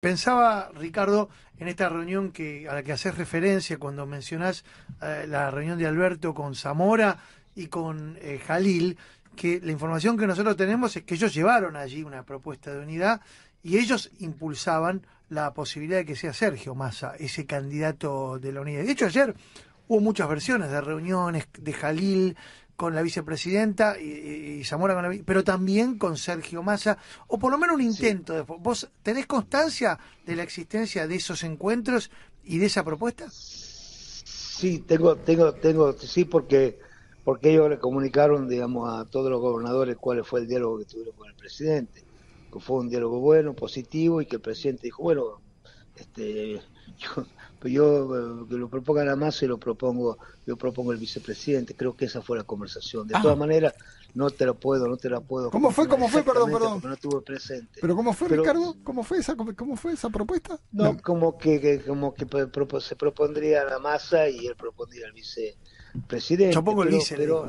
Pensaba, Ricardo, en esta reunión que a la que haces referencia cuando mencionás eh, la reunión de Alberto con Zamora y con eh, Jalil, que la información que nosotros tenemos es que ellos llevaron allí una propuesta de unidad y ellos impulsaban la posibilidad de que sea Sergio Massa, ese candidato de la unidad. De hecho, ayer hubo muchas versiones de reuniones de Jalil con la vicepresidenta y, Zamora con la pero también con Sergio Massa, o por lo menos un intento. De, ¿Vos tenés constancia de la existencia de esos encuentros y de esa propuesta? Sí, tengo, tengo, tengo, sí, porque porque ellos le comunicaron, digamos, a todos los gobernadores cuál fue el diálogo que tuvieron con el presidente, que fue un diálogo bueno, positivo, y que el presidente dijo, bueno, este, yo, yo eh, que lo proponga la masa y lo propongo, yo propongo el vicepresidente. Creo que esa fue la conversación. De todas maneras, no te lo puedo, no te la puedo. ¿Cómo fue? ¿Cómo fue? Perdón, perdón. No estuve presente. Pero ¿cómo fue, Ricardo? ¿Cómo fue esa, cómo fue esa propuesta? No, como que, como que se propondría la masa y él propondría el vicepresidente. Yo pongo el vice. Pero,